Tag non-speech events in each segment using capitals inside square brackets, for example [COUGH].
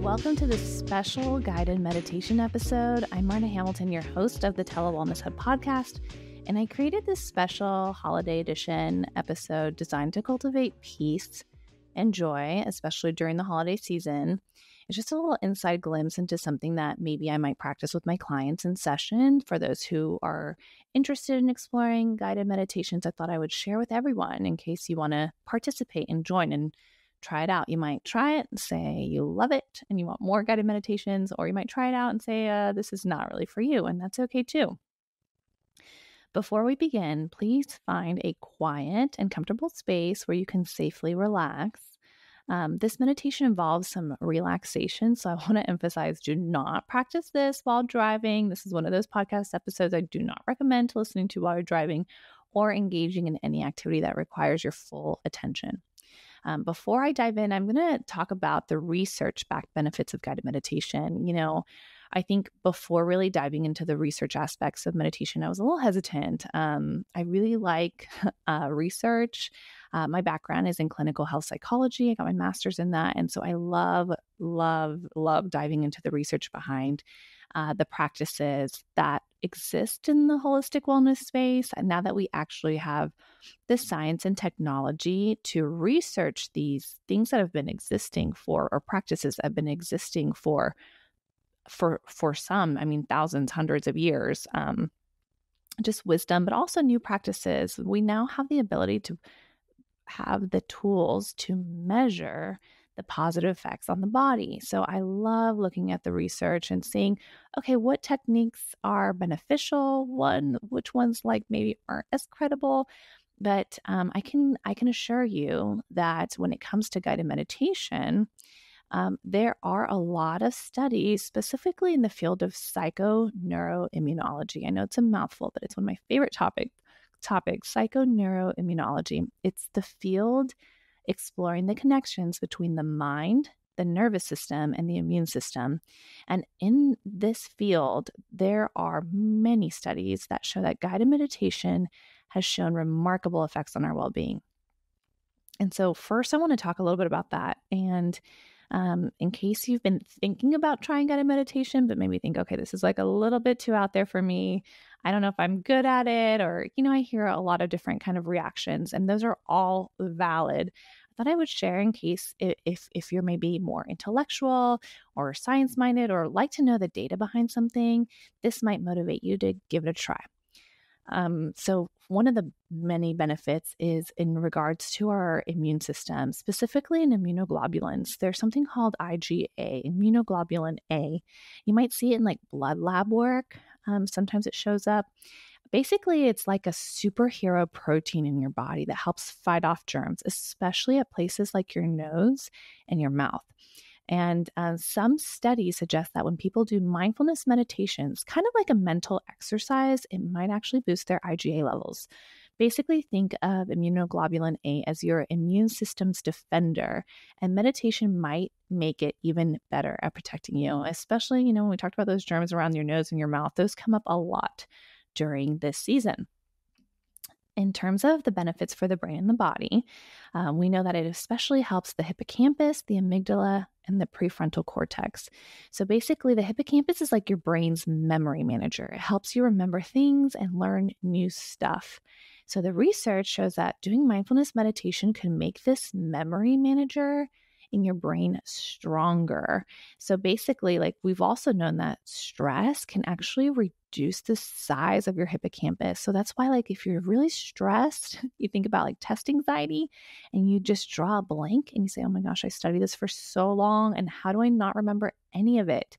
Welcome to this special guided meditation episode. I'm Marta Hamilton, your host of the Tele Wellness Hub podcast, and I created this special holiday edition episode designed to cultivate peace and joy, especially during the holiday season. It's just a little inside glimpse into something that maybe I might practice with my clients in session. For those who are interested in exploring guided meditations, I thought I would share with everyone in case you want to participate and join and try it out. You might try it and say you love it and you want more guided meditations, or you might try it out and say, uh, this is not really for you, and that's okay too. Before we begin, please find a quiet and comfortable space where you can safely relax. Um, this meditation involves some relaxation. So I [LAUGHS] want to emphasize do not practice this while driving. This is one of those podcast episodes I do not recommend listening to while you're driving or engaging in any activity that requires your full attention. Um, before I dive in, I'm going to talk about the research backed benefits of guided meditation. You know, I think before really diving into the research aspects of meditation, I was a little hesitant. Um, I really like [LAUGHS] uh, research. Uh, my background is in clinical health psychology. I got my master's in that. And so I love, love, love diving into the research behind uh, the practices that exist in the holistic wellness space. And now that we actually have the science and technology to research these things that have been existing for, or practices that have been existing for, for for some, I mean, thousands, hundreds of years. Um, just wisdom, but also new practices. We now have the ability to have the tools to measure the positive effects on the body. So I love looking at the research and seeing, okay, what techniques are beneficial, one which ones like maybe aren't as credible. But um, I can I can assure you that when it comes to guided meditation, um, there are a lot of studies specifically in the field of psychoneuroimmunology. I know it's a mouthful, but it's one of my favorite topics topic, psychoneuroimmunology. It's the field exploring the connections between the mind, the nervous system, and the immune system. And in this field, there are many studies that show that guided meditation has shown remarkable effects on our well being. And so, first, I want to talk a little bit about that. And um, in case you've been thinking about trying guided meditation, but maybe think, okay, this is like a little bit too out there for me. I don't know if I'm good at it, or, you know, I hear a lot of different kind of reactions, and those are all valid. I thought I would share in case if if you're maybe more intellectual or science minded or like to know the data behind something, this might motivate you to give it a try. Um, so, one of the many benefits is in regards to our immune system, specifically in immunoglobulins. There's something called IgA, immunoglobulin A. You might see it in like blood lab work. Um, sometimes it shows up. Basically, it's like a superhero protein in your body that helps fight off germs, especially at places like your nose and your mouth. And uh, some studies suggest that when people do mindfulness meditations, kind of like a mental exercise, it might actually boost their IgA levels. Basically, think of immunoglobulin A as your immune system's defender, and meditation might make it even better at protecting you, especially, you know, when we talked about those germs around your nose and your mouth, those come up a lot during this season in terms of the benefits for the brain and the body, um, we know that it especially helps the hippocampus, the amygdala, and the prefrontal cortex. So basically, the hippocampus is like your brain's memory manager. It helps you remember things and learn new stuff. So the research shows that doing mindfulness meditation can make this memory manager in your brain stronger. So basically, like we've also known that stress can actually reduce the size of your hippocampus. So that's why, like, if you're really stressed, [LAUGHS] you think about like test anxiety and you just draw a blank and you say, oh my gosh, I studied this for so long and how do I not remember any of it?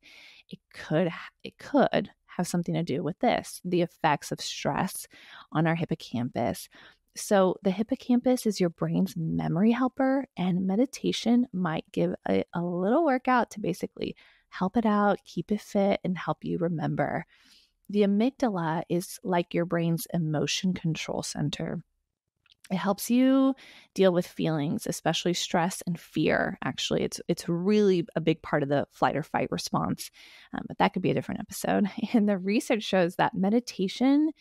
It could, it could have something to do with this the effects of stress on our hippocampus. So, the hippocampus is your brain's memory helper, and meditation might give a, a, little workout to basically help it out, keep it fit, and help you remember. The amygdala is like your brain's emotion control center. It helps you deal with feelings, especially stress and fear. Actually, it's it's really a big part of the flight or fight response, um, but that could be a different episode. [LAUGHS] And the research shows that meditation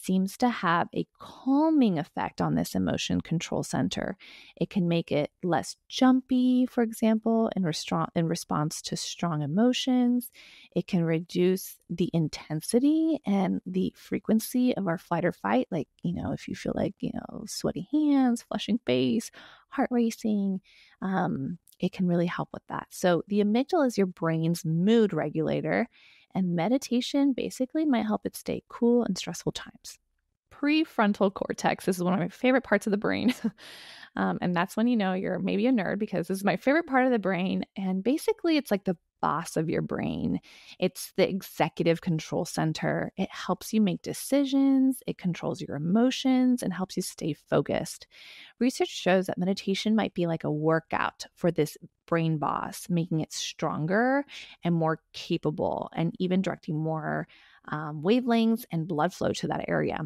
seems to have a calming effect on this emotion control center. It can make it less jumpy, for example, in, restro- in response to strong emotions. It can reduce the intensity and the frequency of our flight or fight. Like, you know, if you feel like, you know, sweaty hands, flushing face, heart racing, um, it can really help with that. So, the amygdala is your brain's mood regulator and meditation basically might help it stay cool in stressful times. Prefrontal cortex this is one of my favorite parts of the brain. [LAUGHS] um, and that's when you know you're maybe a nerd because this is my favorite part of the brain. And basically, it's like the boss of your brain. It's the executive control center. It helps you make decisions, it controls your emotions, and helps you stay focused. Research shows that meditation might be like a workout for this brain boss, making it stronger and more capable, and even directing more um, wavelengths and blood flow to that area.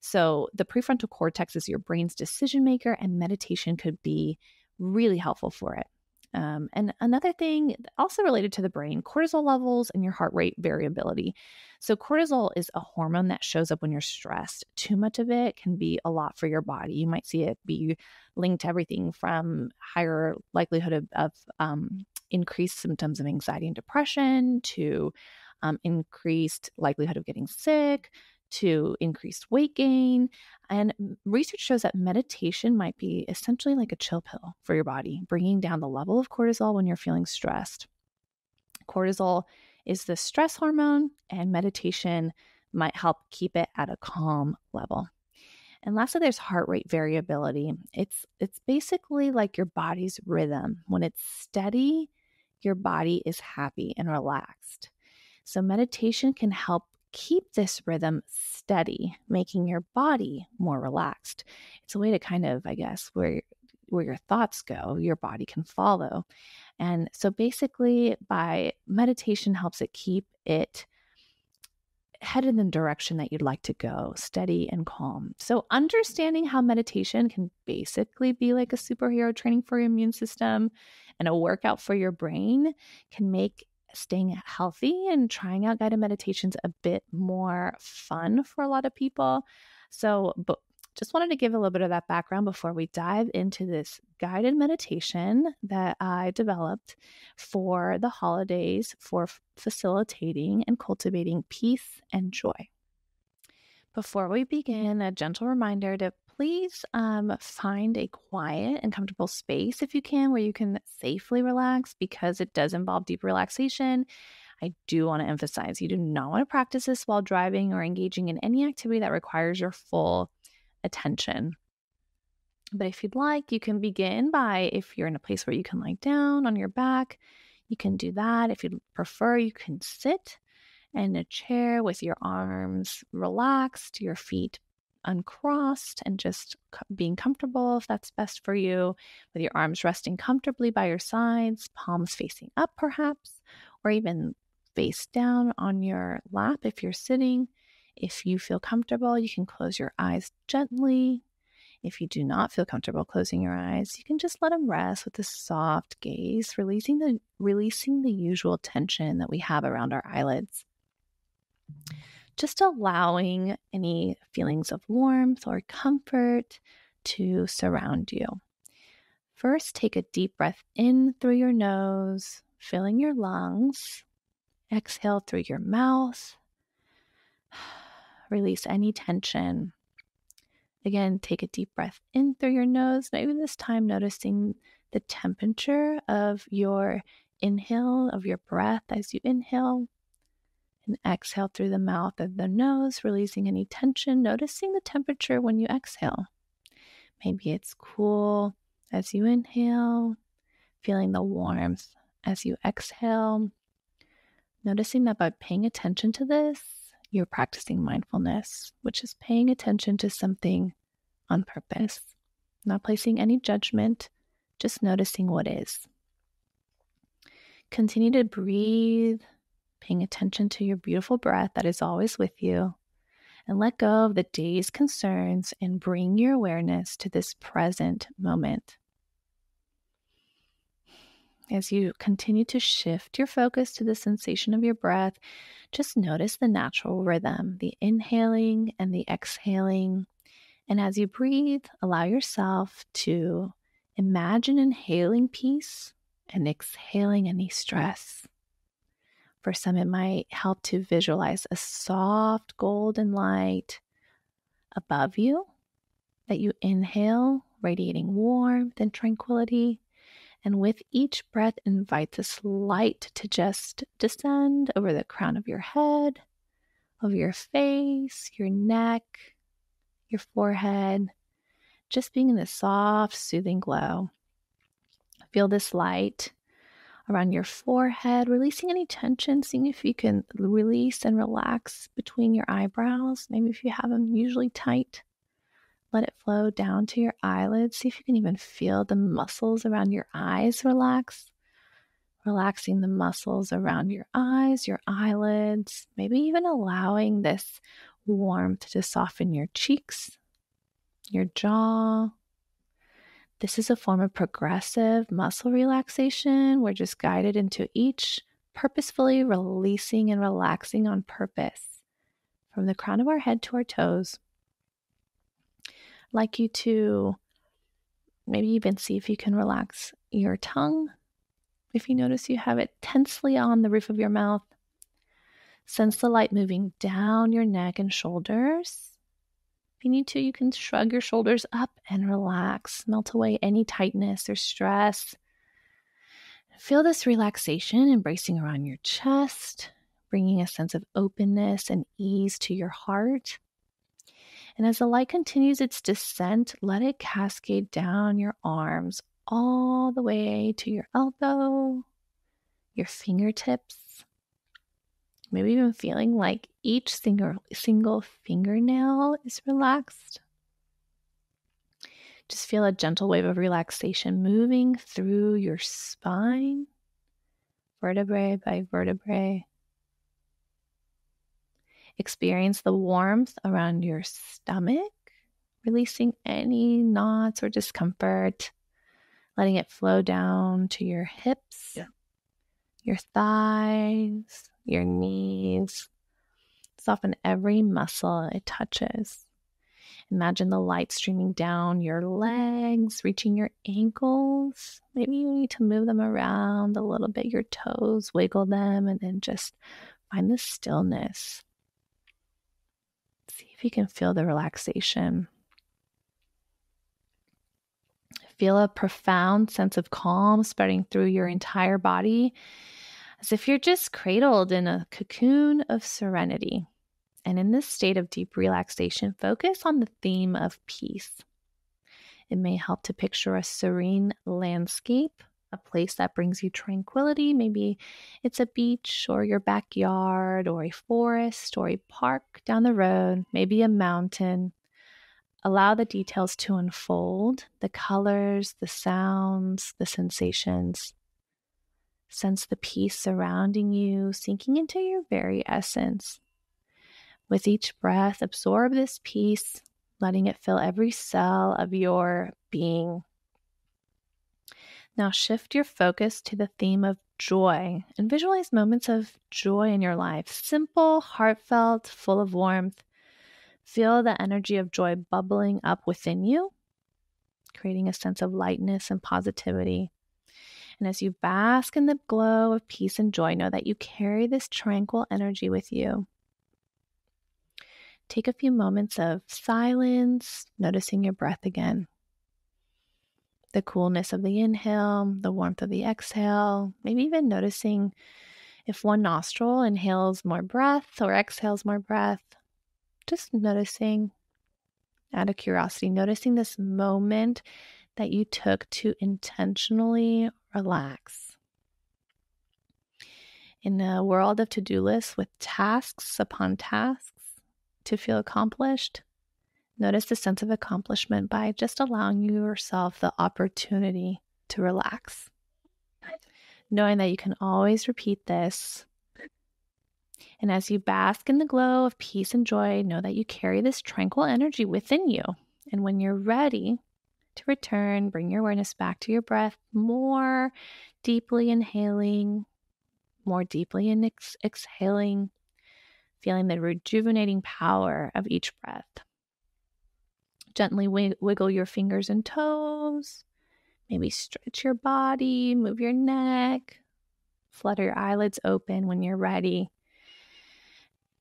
So, the prefrontal cortex is your brain's decision maker, and meditation could be really helpful for it. Um, and another thing, also related to the brain, cortisol levels and your heart rate variability. So, cortisol is a hormone that shows up when you're stressed. Too much of it can be a lot for your body. You might see it be linked to everything from higher likelihood of, of um, increased symptoms of anxiety and depression to um, increased likelihood of getting sick to increased weight gain. And research shows that meditation might be essentially like a chill pill for your body, bringing down the level of cortisol when you're feeling stressed. Cortisol is the stress hormone, and meditation might help keep it at a calm level. And lastly, there's heart rate variability. It's it's basically like your body's rhythm. When it's steady, your body is happy and relaxed. So meditation can help keep this rhythm steady, making your body more relaxed. It's a way to kind of, I guess, where where your thoughts go, your body can follow. And so basically by meditation helps it keep it headed in the direction that you'd like to go, steady and calm. So, understanding how meditation can basically be like a superhero training for your immune system and a workout for your brain can make staying healthy and trying out guided meditations a bit more fun for a lot of people. So, but just wanted to give a little bit of that background before we dive into this guided meditation that I developed for the holidays for facilitating and cultivating peace and joy. Before we mm-hmm. begin, a gentle reminder to please um, find a quiet and comfortable space if you can where you can safely relax because it does involve deep relaxation. I do want to emphasize you do not want to practice this while driving or engaging in any activity that requires your full attention. But if you'd like, you can begin by if you're in a place where you can lie down on your back, you can do that. If you'd prefer, you can sit in a chair with your arms relaxed, your feet uncrossed and just being comfortable if that's best for you, with your arms resting comfortably by your sides, palms facing up perhaps, or even face down on your lap if you're sitting. If you feel comfortable, you can close your eyes gently. If you do not feel comfortable closing your eyes, you can just let them rest with a soft gaze, releasing the releasing the usual tension that we have around our eyelids just allowing any feelings of warmth or comfort to surround you. First, take a deep breath in through your nose, filling your lungs. Exhale through your mouth. [SIGHS] Release any tension. Again, take a deep breath in through your nose, maybe this time noticing the temperature of your inhale, of your breath as you inhale, and exhale through the mouth and the nose, releasing any tension, noticing the temperature when you exhale. Maybe it's cool as you inhale, feeling the warmth as you exhale. Noticing that by paying attention to this, you're practicing mindfulness, which is paying attention to something on purpose, not placing any judgment, just noticing what is. Continue to breathe paying attention to your beautiful breath that is always with you, and let go of the day's concerns and bring your awareness to this present moment. As you continue to shift your focus to the sensation of your breath, just notice the natural rhythm, the inhaling and the exhaling. And as you breathe, allow yourself to imagine inhaling peace and exhaling any stress. For some, it might help to visualize a soft golden light above you that you inhale, radiating warmth and tranquility. And with each breath, invite this light to just descend over the crown of your head, over your face, your neck, your forehead, just being in this soft, soothing glow. Feel this light around your forehead, releasing any tension, seeing if you can release and relax between your eyebrows. Maybe if you have them usually tight, let it flow down to your eyelids. See if you can even feel the muscles around your eyes relax. Relaxing the muscles around your eyes, your eyelids, maybe even allowing this warmth to soften your cheeks, your jaw, this is a form of progressive muscle relaxation. We're just guided into each purposefully releasing and relaxing on purpose from the crown of our head to our toes. I'd like you to maybe even see if you can relax your tongue. If you notice you have it tensely on the roof of your mouth, sense the light moving down your neck and shoulders you need to, you can shrug your shoulders up and relax, melt away any tightness or stress. Feel this relaxation embracing around your chest, bringing a sense of openness and ease to your heart. And as the light continues its descent, let it cascade down your arms all the way to your elbow, your fingertips, maybe even feeling like each single, single fingernail is relaxed. Just feel a gentle wave of relaxation moving through your spine, vertebrae by vertebrae. Experience the warmth around your stomach, releasing any knots or discomfort, letting it flow down to your hips, yeah. your thighs, your knees. Soften every muscle it touches. Imagine the light streaming down your legs, reaching your ankles. Maybe you need to move them around a little bit, your toes, wiggle them, and then just find the stillness. See if you can feel the relaxation. Feel a profound sense of calm spreading through your entire body as if you're just cradled in a cocoon of serenity. And in this state of deep relaxation, focus on the theme of peace. It may help to picture a serene landscape, a place that brings you tranquility. Maybe it's a beach or your backyard or a forest or a park down the road, maybe a mountain. Allow the details to unfold the colors, the sounds, the sensations. Sense the peace surrounding you, sinking into your very essence. With each breath, absorb this peace, letting it fill every cell of your being. Now shift your focus to the theme of joy and visualize moments of joy in your life. Simple, heartfelt, full of warmth. Feel the energy of joy bubbling up within you, creating a sense of lightness and positivity. And as you bask in the glow of peace and joy, know that you carry this tranquil energy with you. Take a few moments of silence, noticing your breath again. The coolness of the inhale, the warmth of the exhale, maybe even noticing if one nostril inhales more breath or exhales more breath. Just noticing out of curiosity, noticing this moment that you took to intentionally relax. In a world of to do lists with tasks upon tasks to feel accomplished, notice the sense of accomplishment by just allowing yourself the opportunity to relax. Knowing that you can always repeat this. And as you bask in the glow of peace and joy, know that you carry this tranquil energy within you. And when you're ready, To return, bring your awareness back to your breath, more deeply inhaling, more deeply in ex- exhaling, feeling the rejuvenating power of each breath. Gently wiggle your fingers and toes. Maybe stretch your body, move your neck, flutter your eyelids open when you're ready.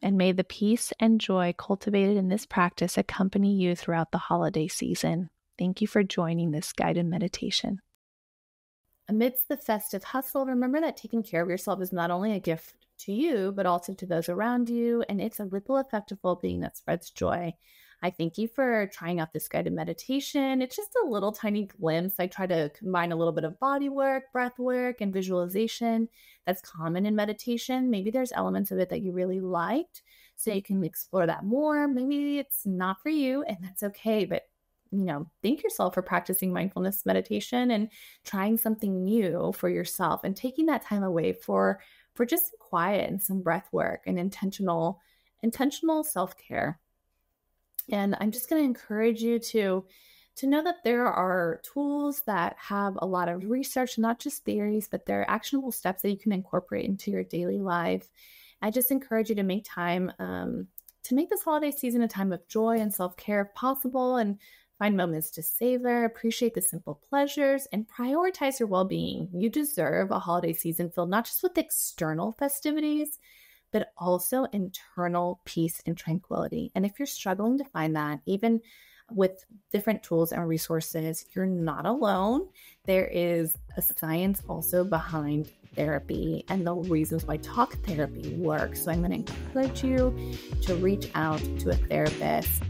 And may the peace and joy cultivated in this practice accompany you throughout the holiday season. Thank you for joining this guided meditation. Amidst the festive hustle, remember that taking care of yourself is not only a gift to you, but also to those around you. And it's a ripple effect of well being that spreads joy. I thank you for trying out this guided meditation. It's just a little tiny glimpse. I try to combine a little bit of body work, breath work, and visualization that's common in meditation. Maybe there's elements of it that you really liked, so you can explore that more. Maybe it's not for you, and that's okay. But you know, thank yourself for practicing mindfulness meditation and trying something new for yourself and taking that time away for for just some quiet and some breath work and intentional intentional self-care. And I'm just going to encourage you to to know that there are tools that have a lot of research, not just theories, but there are actionable steps that you can incorporate into your daily life. I just encourage you to make time um, to make this holiday season a time of joy and self care if possible, and Find moments to savor, appreciate the simple pleasures, and prioritize your well being. You deserve a holiday season filled not just with external festivities, but also internal peace and tranquility. And if you're struggling to find that, even with different tools and resources, you're not alone. There is a science also behind therapy and the reasons why talk therapy works. So I'm going to encourage you to reach out to a therapist.